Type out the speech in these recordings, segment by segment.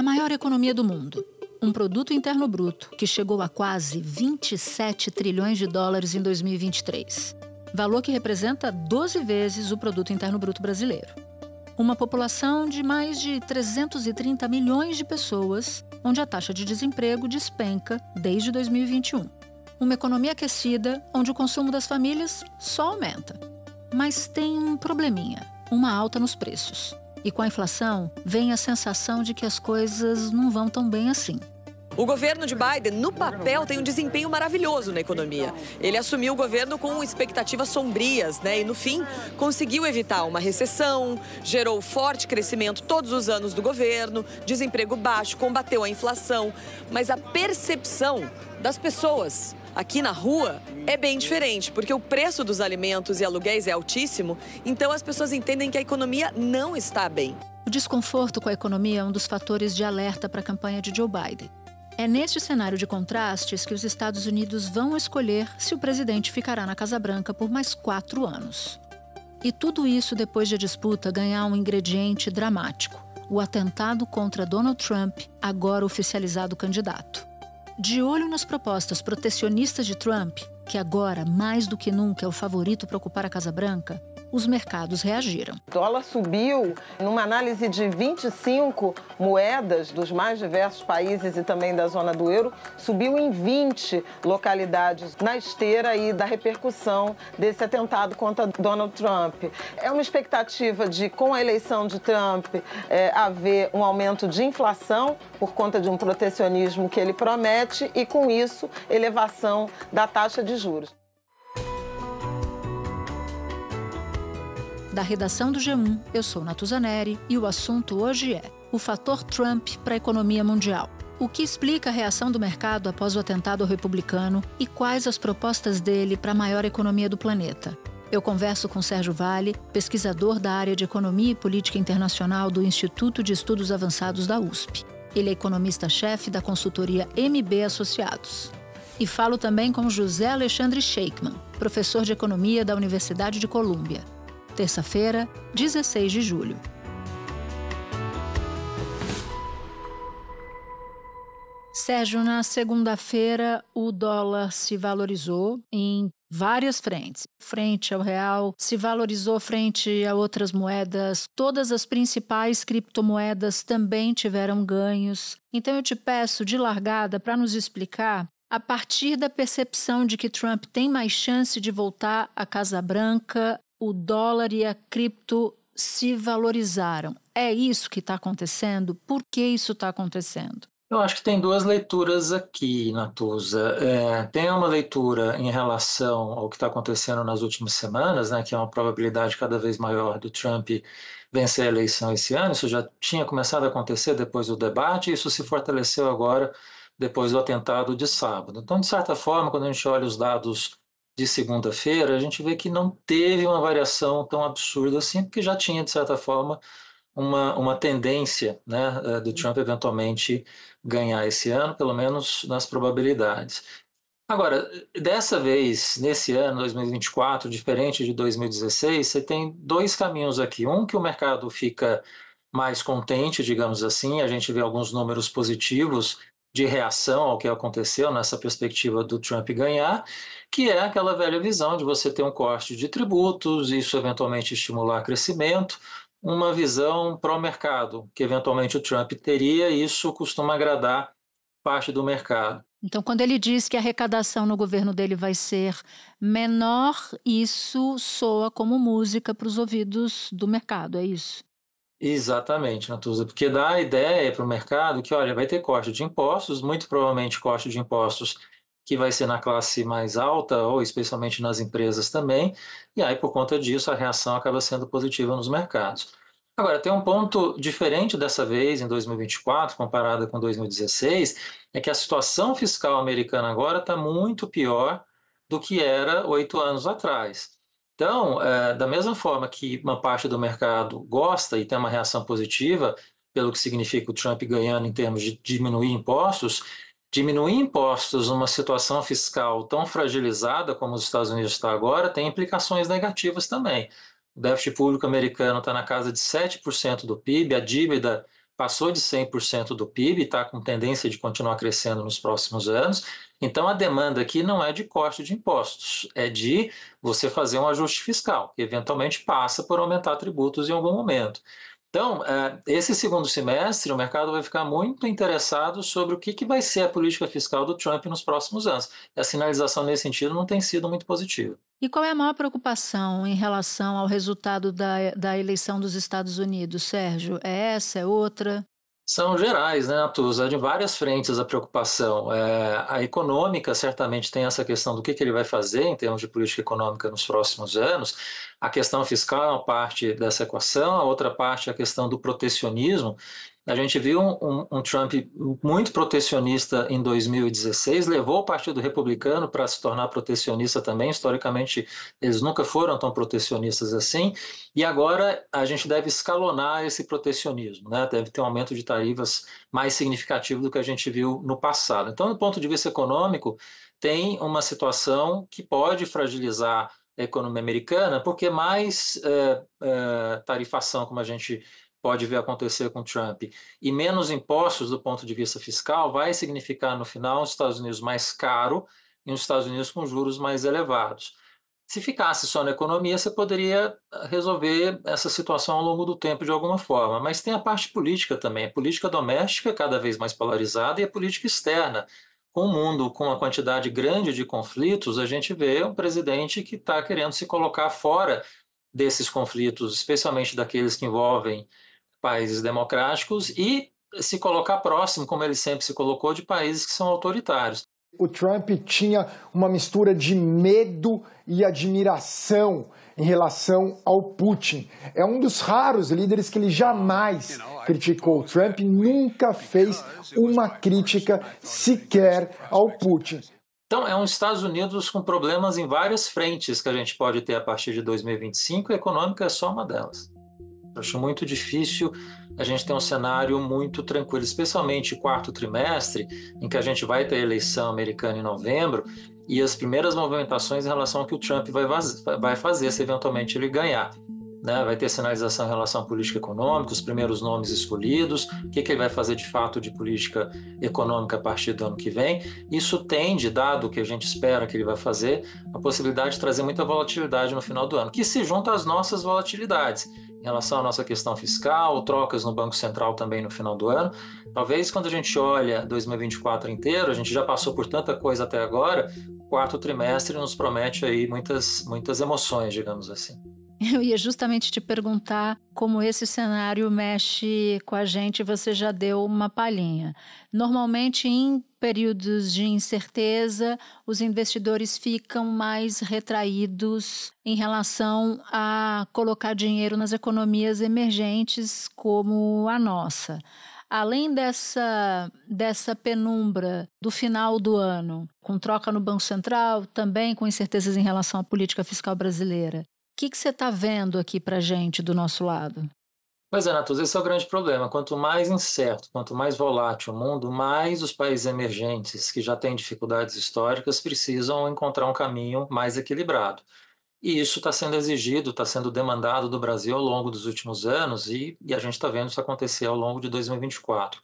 A maior economia do mundo, um produto interno bruto que chegou a quase 27 trilhões de dólares em 2023, valor que representa 12 vezes o produto interno bruto brasileiro. Uma população de mais de 330 milhões de pessoas, onde a taxa de desemprego despenca desde 2021. Uma economia aquecida, onde o consumo das famílias só aumenta. Mas tem um probleminha: uma alta nos preços. E com a inflação, vem a sensação de que as coisas não vão tão bem assim. O governo de Biden, no papel, tem um desempenho maravilhoso na economia. Ele assumiu o governo com expectativas sombrias, né? E no fim, conseguiu evitar uma recessão, gerou forte crescimento todos os anos do governo, desemprego baixo, combateu a inflação. Mas a percepção das pessoas aqui na rua é bem diferente, porque o preço dos alimentos e aluguéis é altíssimo, então as pessoas entendem que a economia não está bem. O desconforto com a economia é um dos fatores de alerta para a campanha de Joe Biden. É neste cenário de contrastes que os Estados Unidos vão escolher se o presidente ficará na Casa Branca por mais quatro anos. E tudo isso depois de a disputa ganhar um ingrediente dramático: o atentado contra Donald Trump, agora oficializado candidato. De olho nas propostas protecionistas de Trump, que agora, mais do que nunca, é o favorito para ocupar a Casa Branca, os mercados reagiram. O dólar subiu numa análise de 25 moedas dos mais diversos países e também da zona do euro, subiu em 20 localidades na esteira e da repercussão desse atentado contra Donald Trump. É uma expectativa de, com a eleição de Trump, é, haver um aumento de inflação por conta de um protecionismo que ele promete e, com isso, elevação da taxa de juros. Da redação do G1, eu sou Natuzaneri e o assunto hoje é o fator Trump para a economia mundial. O que explica a reação do mercado após o atentado ao republicano e quais as propostas dele para a maior economia do planeta? Eu converso com Sérgio Vale, pesquisador da área de Economia e Política Internacional do Instituto de Estudos Avançados da USP. Ele é economista-chefe da consultoria MB Associados. E falo também com José Alexandre Sheikman, professor de Economia da Universidade de Colômbia terça-feira, 16 de julho. Sérgio, na segunda-feira o dólar se valorizou em várias frentes. Frente ao real, se valorizou frente a outras moedas. Todas as principais criptomoedas também tiveram ganhos. Então eu te peço de largada para nos explicar a partir da percepção de que Trump tem mais chance de voltar à Casa Branca, o dólar e a cripto se valorizaram. É isso que está acontecendo? Por que isso está acontecendo? Eu acho que tem duas leituras aqui, Natuza. É, tem uma leitura em relação ao que está acontecendo nas últimas semanas, né, que é uma probabilidade cada vez maior do Trump vencer a eleição esse ano. Isso já tinha começado a acontecer depois do debate, e isso se fortaleceu agora depois do atentado de sábado. Então, de certa forma, quando a gente olha os dados de segunda-feira, a gente vê que não teve uma variação tão absurda assim, porque já tinha, de certa forma, uma, uma tendência né, eh, do Trump eventualmente ganhar esse ano, pelo menos nas probabilidades. Agora, dessa vez, nesse ano, 2024, diferente de 2016, você tem dois caminhos aqui. Um que o mercado fica mais contente, digamos assim, a gente vê alguns números positivos de reação ao que aconteceu nessa perspectiva do Trump ganhar, que é aquela velha visão de você ter um corte de tributos, isso eventualmente estimular crescimento, uma visão pró-mercado, que eventualmente o Trump teria, e isso costuma agradar parte do mercado. Então, quando ele diz que a arrecadação no governo dele vai ser menor, isso soa como música para os ouvidos do mercado, é isso? Exatamente, Natuza, porque dá a ideia para o mercado que, olha, vai ter corte de impostos, muito provavelmente corte de impostos que vai ser na classe mais alta, ou especialmente nas empresas também, e aí, por conta disso, a reação acaba sendo positiva nos mercados. Agora, tem um ponto diferente dessa vez, em 2024, comparada com 2016, é que a situação fiscal americana agora está muito pior do que era oito anos atrás. Então, é, da mesma forma que uma parte do mercado gosta e tem uma reação positiva, pelo que significa o Trump ganhando em termos de diminuir impostos, diminuir impostos numa situação fiscal tão fragilizada como os Estados Unidos está agora tem implicações negativas também. O déficit público americano está na casa de 7% do PIB, a dívida passou de 100% do PIB, está com tendência de continuar crescendo nos próximos anos. Então, a demanda aqui não é de corte de impostos, é de você fazer um ajuste fiscal, que eventualmente passa por aumentar tributos em algum momento. Então, é, esse segundo semestre, o mercado vai ficar muito interessado sobre o que, vai ser a política fiscal do Trump nos próximos anos. E a sinalização nesse sentido não tem sido muito positiva. E qual é a maior preocupação em relação ao resultado da, da eleição dos Estados Unidos, Sérgio? É essa? É outra? São gerais, né, Natuza? De várias frentes a preocupação. É, a econômica certamente tem essa questão do que, que ele vai fazer em termos de política econômica nos próximos anos. A questão fiscal é uma parte dessa equação, a outra parte é a questão do protecionismo. A gente viu um, um, um, Trump muito protecionista em 2016, levou o Partido Republicano para se tornar protecionista também. Historicamente, eles nunca foram tão protecionistas assim. E agora a gente deve escalonar esse protecionismo, né? deve ter um aumento de tarifas mais significativo do que a gente viu no passado. Então, do ponto de vista econômico, tem uma situação que pode fragilizar a economia americana, porque mais é, é, tarifação, como a gente pode ver acontecer com Trump, e menos impostos do ponto de vista fiscal, vai significar no final os Estados Unidos mais caro e os Estados Unidos com juros mais elevados. Se ficasse só na economia, você poderia resolver essa situação ao longo do tempo de alguma forma. Mas tem a parte política também, a política doméstica cada vez mais polarizada e a política externa. Com o mundo com uma quantidade grande de conflitos, a gente vê um presidente que está querendo se colocar fora desses conflitos, especialmente daqueles que envolvem países democráticos e se colocar próximo, como ele sempre se colocou, de países que são autoritários. O Trump tinha uma mistura de medo e admiração em relação ao Putin. É um dos raros líderes que ele jamais criticou. O Trump nunca fez uma crítica sequer ao Putin. Então, é um Estados Unidos com problemas em várias frentes que a gente pode ter a partir de 2025, e a econômica é só uma delas. Acho muito difícil a gente ter um cenário muito tranquilo, especialmente quarto trimestre, em que a gente vai ter a eleição americana em novembro e as primeiras movimentações em relação ao que o Trump vai, vai fazer se eventualmente ele ganhar. Né? Vai ter sinalização em relação à política econômica, os primeiros nomes escolhidos, o que, que ele vai fazer de fato de política econômica a partir do ano que vem. Isso tende, dado o que a gente espera que ele vai fazer, a possibilidade de trazer muita volatilidade no final do ano, que se junta às nossas volatilidades em relação à nossa questão fiscal, trocas no Banco Central também no final do ano. Talvez quando a gente olha 2024 inteiro, a gente já passou por tanta coisa até agora, o quarto trimestre nos promete aí muitas, muitas emoções, digamos assim. Eu ia justamente te perguntar como esse cenário mexe com a gente, você já deu uma palhinha. Normalmente, em períodos de incerteza, os investidores ficam mais retraídos em relação a colocar dinheiro nas economias emergentes como a nossa. Além dessa, dessa penumbra do final do ano, com troca no Banco Central, também com incertezas em relação à política fiscal brasileira, que, que você está vendo aqui para gente do nosso lado? Pois é, Natuza, esse é o grande problema. Quanto mais incerto, quanto mais volátil o mundo, mais os países emergentes que já têm dificuldades históricas precisam encontrar um caminho mais equilibrado. E isso está sendo exigido, está sendo demandado do Brasil ao longo dos últimos anos e, e a gente está vendo isso acontecer ao longo de 2024.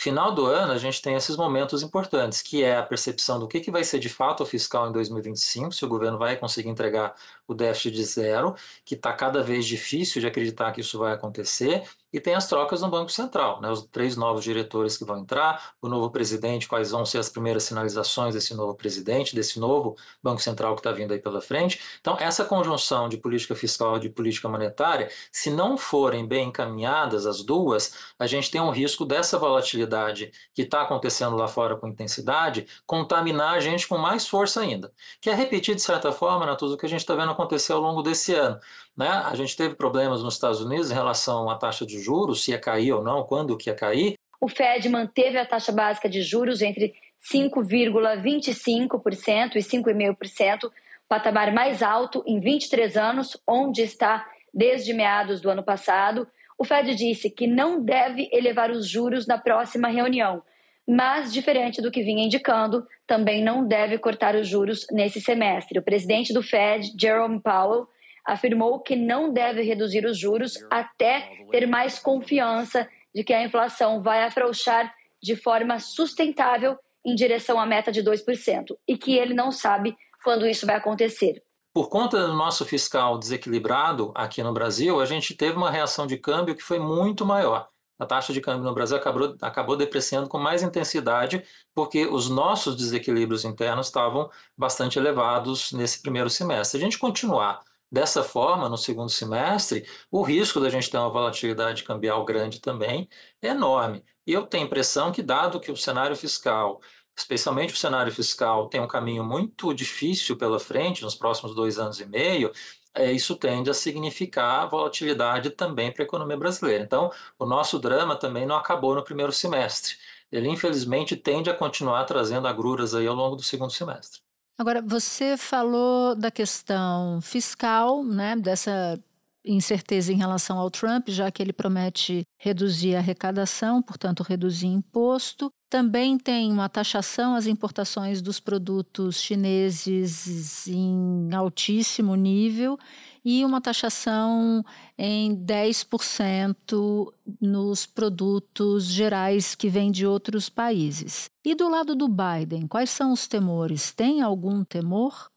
Final do ano, a gente tem esses momentos importantes, que é a percepção do que, que vai ser de fato o fiscal em 2025, se o governo vai conseguir entregar o déficit de zero, que está cada vez difícil de acreditar que isso vai acontecer, e tem as trocas no Banco Central, né? os três novos diretores que vão entrar, o novo presidente, quais vão ser as primeiras sinalizações desse novo presidente, desse novo Banco Central que está vindo aí pela frente. Então, essa conjunção de política fiscal e de política monetária, se não forem bem encaminhadas as duas, a gente tem um risco dessa volatilidade que está acontecendo lá fora com intensidade, contaminar a gente com mais força ainda. Que é repetir, de certa forma, Natuza, o que a gente está vendo acontecer ao longo desse ano. Né? A gente teve problemas nos Estados Unidos em relação à taxa de juros, se ia cair ou não, quando que ia cair. O Fed manteve a taxa básica de juros entre 5,25% e 5,5%, patamar mais alto em 23 anos, onde está desde meados do ano passado. O Fed disse que não deve elevar os juros na próxima reunião, mas, diferente do que vinha indicando, também não deve cortar os juros nesse semestre. O presidente do Fed, Jerome Powell, afirmou que não deve reduzir os juros até ter mais confiança de que a inflação vai afrouxar de forma sustentável em direção à meta de 2% e que ele não sabe quando isso vai acontecer. Por conta do nosso fiscal desequilibrado aqui no Brasil, a gente teve uma reação de câmbio que foi muito maior. A taxa de câmbio no Brasil acabou, acabou depreciando com mais intensidade, porque os nossos desequilíbrios internos estavam bastante elevados nesse primeiro semestre. Se a gente continuar dessa forma no segundo semestre, o risco da gente ter uma volatilidade cambial grande também é enorme. E eu tenho a impressão que, dado que o cenário fiscal especialmente o cenário fiscal tem um caminho muito difícil pela frente nos próximos dois anos e meio, é, isso tende a significar volatilidade também para a economia brasileira. Então, o nosso drama também não acabou no primeiro semestre. Ele, infelizmente, tende a continuar trazendo agruras aí ao longo do segundo semestre. Agora, você falou da questão fiscal, né, dessa incerteza em relação ao Trump, já que ele promete reduzir a arrecadação, portanto, reduzir imposto. Também tem uma taxação às importações dos produtos chineses em altíssimo nível e uma taxação em 10% nos produtos gerais que vêm de outros países. E do lado do Biden, quais são os temores? Tem algum temor?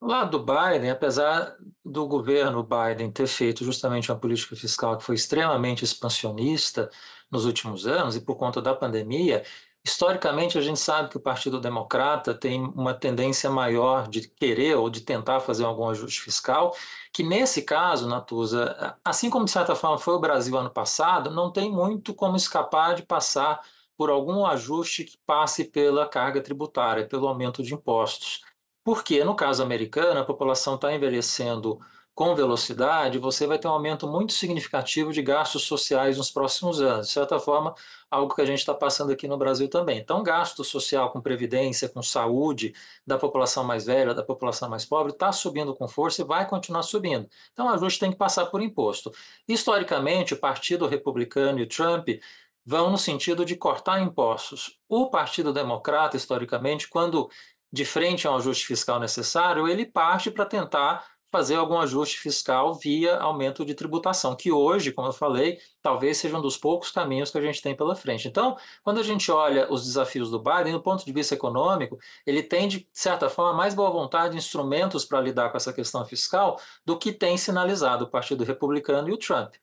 Lá do Biden, apesar do governo Biden ter feito justamente uma política fiscal que foi extremamente expansionista nos últimos anos e por conta da pandemia, historicamente a gente sabe que o Partido Democrata tem uma tendência maior de querer ou de tentar fazer algum ajuste fiscal, que nesse caso, Natuza, assim como de certa forma foi o Brasil ano passado, não tem muito como escapar de passar por algum ajuste que passe pela carga tributária, pelo aumento de impostos. Porque, no caso americano, a população está envelhecendo com velocidade, você vai ter um aumento muito significativo de gastos sociais nos próximos anos. De certa forma, algo que a gente está passando aqui no Brasil também. Então, gasto social com previdência, com saúde da população mais velha, da população mais pobre, está subindo com força e vai continuar subindo. Então, o ajuste tem que passar por imposto. Historicamente, o Partido Republicano e o Trump vão no sentido de cortar impostos. O Partido Democrata, historicamente, quando de frente ao ajuste fiscal necessário, ele parte para tentar fazer algum ajuste fiscal via aumento de tributação, que hoje, como eu falei, talvez seja um dos poucos caminhos que a gente tem pela frente. Então, quando a gente olha os desafios do Biden, do ponto de vista econômico, ele tem, de certa forma, mais boa vontade, instrumentos para lidar com essa questão fiscal do que tem sinalizado o Partido Republicano e o Trump.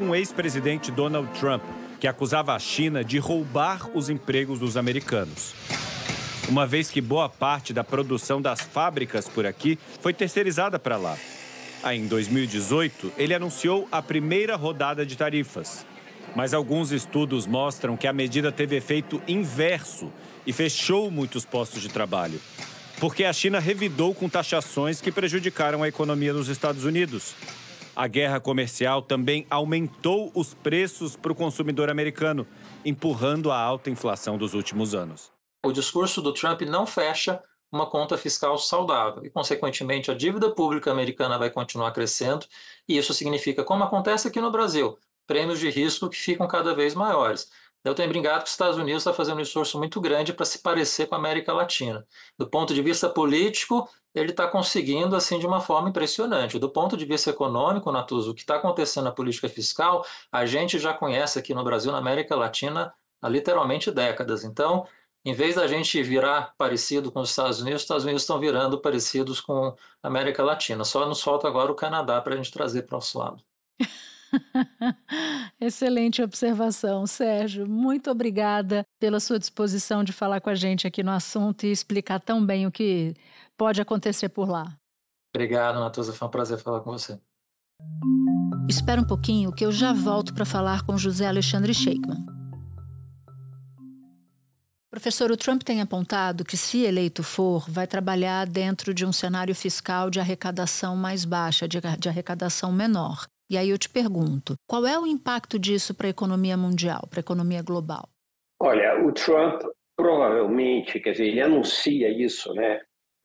Um ex-presidente Donald Trump, que acusava a China de roubar os empregos dos americanos uma vez que boa parte da produção das fábricas por aqui foi terceirizada para lá. Aí, em 2018, ele anunciou a primeira rodada de tarifas. Mas alguns estudos mostram que a medida teve efeito inverso e fechou muitos postos de trabalho. Porque a China revidou com taxações que prejudicaram a economia dos Estados Unidos. A guerra comercial também aumentou os preços para o consumidor americano, empurrando a alta inflação dos últimos anos o discurso do Trump não fecha uma conta fiscal saudável e, consequentemente, a dívida pública americana vai continuar crescendo, e isso significa, como acontece aqui no Brasil, prêmios de risco que ficam cada vez maiores. Eu tenho brincado que os Estados Unidos está fazendo um esforço muito grande para se parecer com a América Latina. Do ponto de vista político, ele está conseguindo assim de uma forma impressionante. Do ponto de vista econômico, Natuzo, o que está acontecendo na política fiscal, a gente já conhece aqui no Brasil, na América Latina, há literalmente décadas. Então, em vez da gente virar parecido com os Estados Unidos, os Estados Unidos estão virando parecidos com a América Latina. Só nos falta agora o Canadá para a gente trazer para o nosso lado. Excelente observação, Sérgio. Muito obrigada pela sua disposição de falar com a gente aqui no assunto e explicar tão bem o que pode acontecer por lá. Obrigado, Natuza. Foi um prazer falar com você. Espera um pouquinho que eu já volto para falar com José Alexandre Sheikman. Professor, o Trump tem apontado que, se eleito for, vai trabalhar dentro de um cenário fiscal de arrecadação mais baixa, de, de arrecadação menor. E aí eu te pergunto: qual é o impacto disso para a economia mundial, para a economia global? Olha, o Trump provavelmente, quer dizer, ele anuncia isso, né?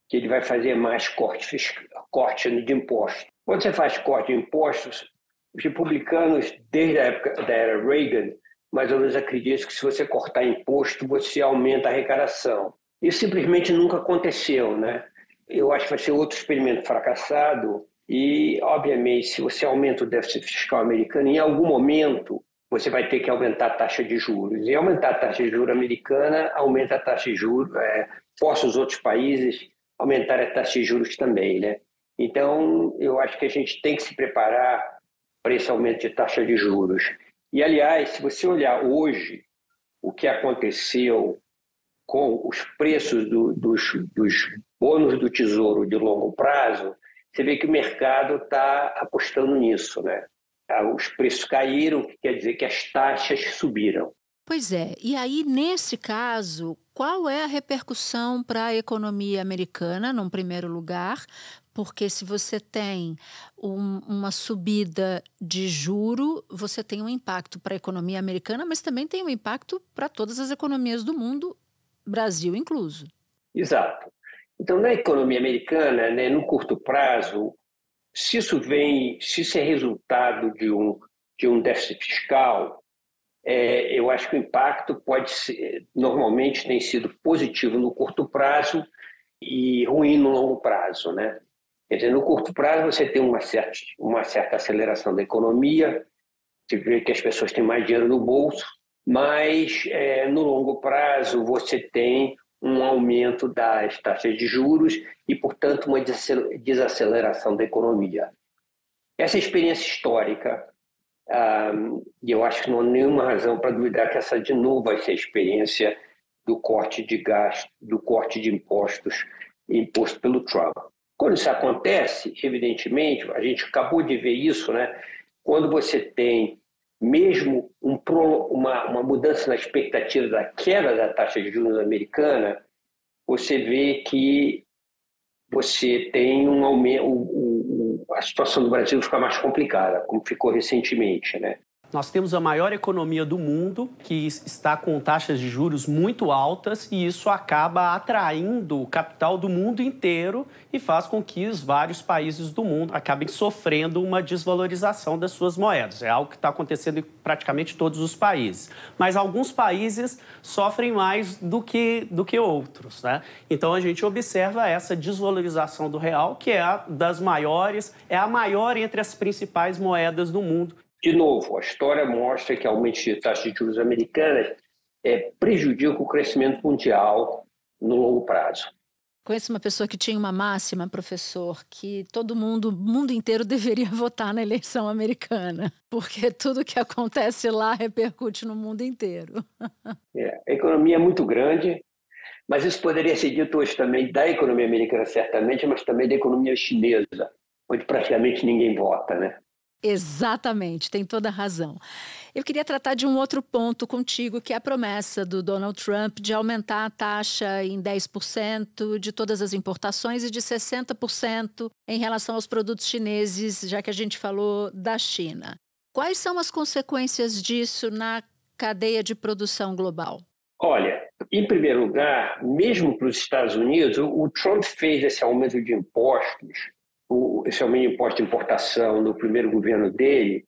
Que ele vai fazer mais corte, fiscal, corte de impostos. Quando você faz corte de impostos, os republicanos, desde a época da era Reagan, mais ou menos acredito que se você cortar imposto, você aumenta a arrecadação. Isso simplesmente nunca aconteceu, né? Eu acho que vai ser outro experimento fracassado e, obviamente, se você aumenta o déficit fiscal americano, em algum momento você vai ter que aumentar a taxa de juros. E aumentar a taxa de juros americana aumenta a taxa de juros, é, força os outros países a aumentar a taxa de juros também, né? Então, eu acho que a gente tem que se preparar para esse aumento de taxa de juros. E, aliás, se você olhar hoje o que aconteceu com os preços do, dos, dos bônus do Tesouro de longo prazo, você vê que o mercado está apostando nisso, né? Ah, os preços caíram, que quer dizer que as taxas subiram. Pois é, e aí nesse caso, qual é a repercussão para a economia americana, num primeiro lugar? Porque se você tem um, uma subida de juro, você tem um impacto para a economia americana, mas também tem um impacto para todas as economias do mundo, Brasil incluso. Exato. Então, na economia americana, né, no curto prazo, se isso vem, se isso é resultado de um, de um déficit fiscal, é, eu acho que o impacto pode ser, normalmente tem sido positivo no curto prazo e ruim no longo prazo, né? Quer dizer, no curto prazo você tem uma certa, uma certa aceleração da economia, você vê que as pessoas têm mais dinheiro no bolso, mas é, no longo prazo você tem um aumento das taxas de juros e, portanto, uma desaceleração da economia. Essa experiência histórica, e eu acho que não há nenhuma razão para duvidar que essa de novo vai ser a experiência do corte de gasto, do corte de impostos imposto pelo Trump. Quando isso acontece, evidentemente, a gente acabou de ver isso, né? Quando você tem mesmo um, uma, uma mudança na expectativa da queda da taxa de juros americana, você vê que você tem um aumento, a situação do Brasil fica mais complicada, como ficou recentemente, né? Nós temos a maior economia do mundo, que está com taxas de juros muito altas, e isso acaba atraindo o capital do mundo inteiro e faz com que os vários países do mundo acabem sofrendo uma desvalorização das suas moedas. É algo que está acontecendo em praticamente todos os países. Mas alguns países sofrem mais do que, do que outros. Né? Então a gente observa essa desvalorização do real, que é das maiores, é a maior entre as principais moedas do mundo. De novo, a história mostra que aumento de taxas de juros americanas é, prejudica o crescimento mundial no longo prazo. Conheço uma pessoa que tinha uma máxima, professor, que todo mundo, o mundo inteiro deveria votar na eleição americana, porque tudo que acontece lá repercute no mundo inteiro. É, a economia é muito grande, mas isso poderia ser dito hoje também da economia americana, certamente, mas também da economia chinesa, onde praticamente ninguém vota, né? Exatamente, tem toda a razão. Eu queria tratar de um outro ponto contigo, que é a promessa do Donald Trump de aumentar a taxa em 10% de todas as importações e de 60% em relação aos produtos chineses, já que a gente falou da China. Quais são as consequências disso na cadeia de produção global? Olha, em primeiro lugar, mesmo para os Estados Unidos, o Trump fez esse aumento de impostos esse aumento de imposto de importação no primeiro governo dele,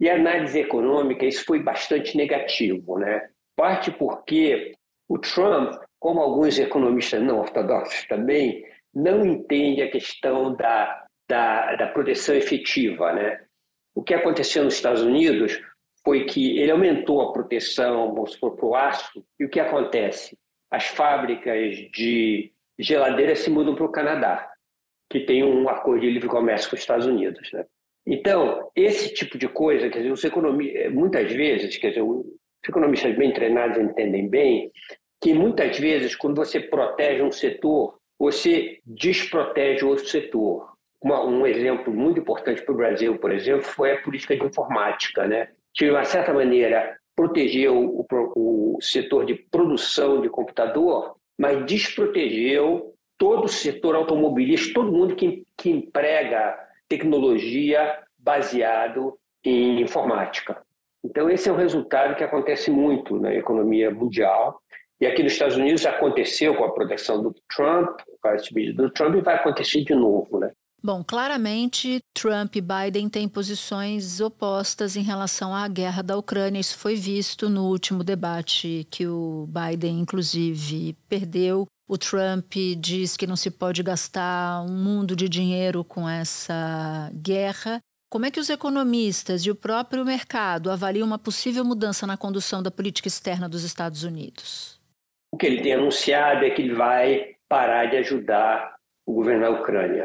e a análise econômica, isso foi bastante negativo. Né? Parte porque o Trump, como alguns economistas não ortodoxos também, não entende a questão da, da, da proteção efetiva. Né? O que aconteceu nos Estados Unidos foi que ele aumentou a proteção para o aço, e o que acontece? As fábricas de geladeiras se mudam para o Canadá que tem um acordo de livre comércio com os Estados Unidos. Né? Então, esse tipo de coisa, quer dizer, os economistas, muitas vezes, quer dizer, os economistas bem treinados entendem bem que muitas vezes, quando você protege um setor, você desprotege outro setor. Uma, um exemplo muito importante para o Brasil, por exemplo, foi a política de informática, né? que, de uma certa maneira, protegeu o, o setor de produção de computador, mas desprotegeu todo o setor automobilístico, todo mundo que, que emprega tecnologia baseado em informática. Então, esse é um resultado que acontece muito na economia mundial. E aqui nos Estados Unidos aconteceu com a proteção do Trump, com a do Trump, e vai acontecer de novo. Né? Bom, claramente Trump e Biden têm posições opostas em relação à guerra da Ucrânia. Isso foi visto no último debate que o Biden, inclusive, perdeu o Trump diz que não se pode gastar um mundo de dinheiro com essa guerra. Como é que os economistas e o próprio mercado avaliam uma possível mudança na condução da política externa dos Estados Unidos? O que ele tem anunciado é que ele vai parar de ajudar o governo da Ucrânia.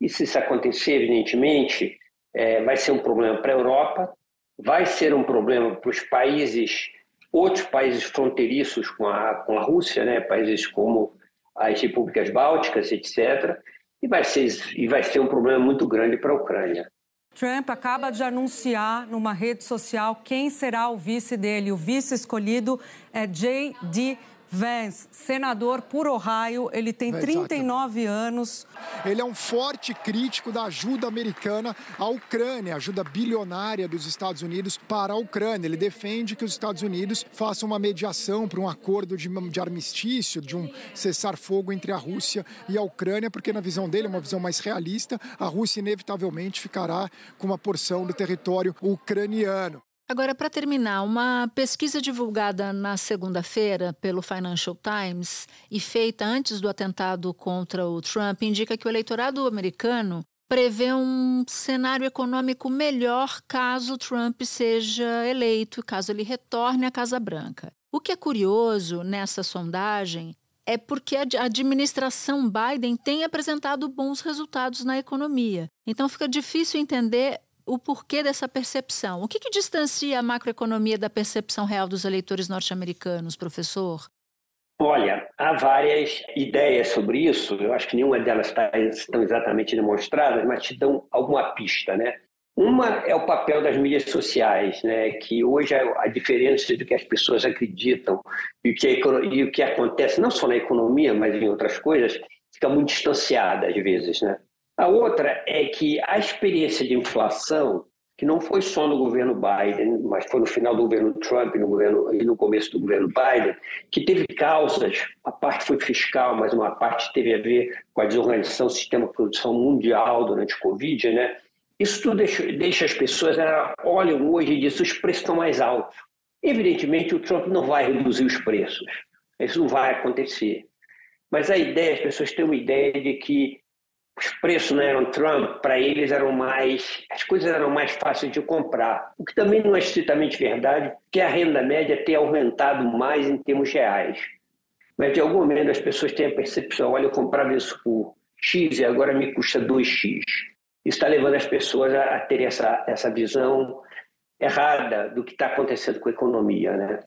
E se isso acontecer, evidentemente, é, vai ser um problema para a Europa, vai ser um problema para os países, outros países fronteiriços com a, com a Rússia, né? países como as repúblicas bálticas, etc., e vai ser, e vai ser um problema muito grande para a Ucrânia. Trump acaba de anunciar numa rede social quem será o vice dele. O vice escolhido é J.D. Vance, senador por Ohio, ele tem 39 Exato. anos. Ele é um forte crítico da ajuda americana à Ucrânia, ajuda bilionária dos Estados Unidos para a Ucrânia. Ele defende que os Estados Unidos façam uma mediação para um acordo de, de armistício, de um cessar-fogo entre a Rússia e a Ucrânia, porque na visão dele, uma visão mais realista, a Rússia inevitavelmente ficará com uma porção do território ucraniano. Agora, para terminar, uma pesquisa divulgada na segunda-feira pelo Financial Times e feita antes do atentado contra o Trump indica que o eleitorado americano prevê um cenário econômico melhor caso Trump seja eleito, caso ele retorne à Casa Branca. O que é curioso nessa sondagem é porque a administração Biden tem apresentado bons resultados na economia. Então fica difícil entender o porquê dessa percepção. O que, que distancia a macroeconomia da percepção real dos eleitores norte-americanos, professor? Olha, há várias ideias sobre isso. Eu acho que nenhuma delas está, estão exatamente demonstradas, mas te dão alguma pista, né? Uma é o papel das mídias sociais, né? que hoje a diferença do que as pessoas acreditam e o, que e o que acontece, não só na economia, mas em outras coisas, fica muito distanciada às vezes. Né? A outra é que a experiência de inflação, que não foi só no governo Biden, mas foi no final do governo Trump no governo, e no começo do governo Biden, que teve causas, a parte foi fiscal, mas uma parte teve a ver com a desorganização do sistema de produção mundial durante o Covid, né? Isso tudo deixa, deixa as pessoas, olham hoje e dizem, os preços estão mais altos. Evidentemente, o Trump não vai reduzir os preços. Isso não vai acontecer. Mas a ideia, as pessoas têm uma ideia de que os preços não eram Trump, para eles eram mais, as coisas eram mais fáceis de comprar. O que também não é estritamente verdade, que a renda média tem aumentado mais em termos reais. Mas de algum momento as pessoas têm a percepção, olha, eu comprava isso por X e agora me custa 2X. Isso está levando as pessoas a, a ter essa, essa visão errada do que está acontecendo com a economia, né?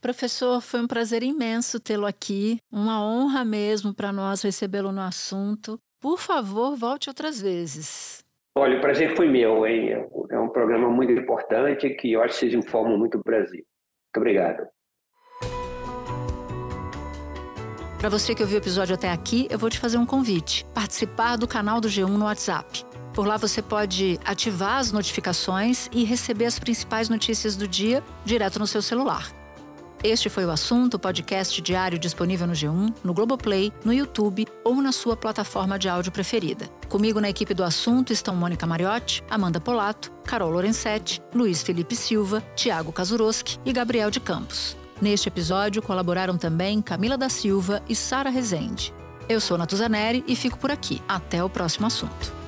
Professor, foi um prazer imenso tê-lo aqui, uma honra mesmo para nós recebê-lo no assunto. Por favor, volte outras vezes. Olha, o prazer foi meu, hein? É um programa muito importante que eu acho que vocês informam muito o Brasil. Muito obrigado. Para você que ouviu o episódio até aqui, eu vou te fazer um convite: participar do canal do G1 no WhatsApp. Por lá você pode ativar as notificações e receber as principais notícias do dia direto no seu celular. Este foi o assunto, podcast diário disponível no G1, no Globoplay, no YouTube ou na sua plataforma de áudio preferida. Comigo na equipe do assunto estão Mônica Mariotti, Amanda Polato, Carol Lorenzetti, Luiz Felipe Silva, Tiago Kazuroski e Gabriel de Campos. Neste episódio colaboraram também Camila da Silva e Sara Rezende. Eu sou Natuzaneri e fico por aqui. Até o próximo assunto.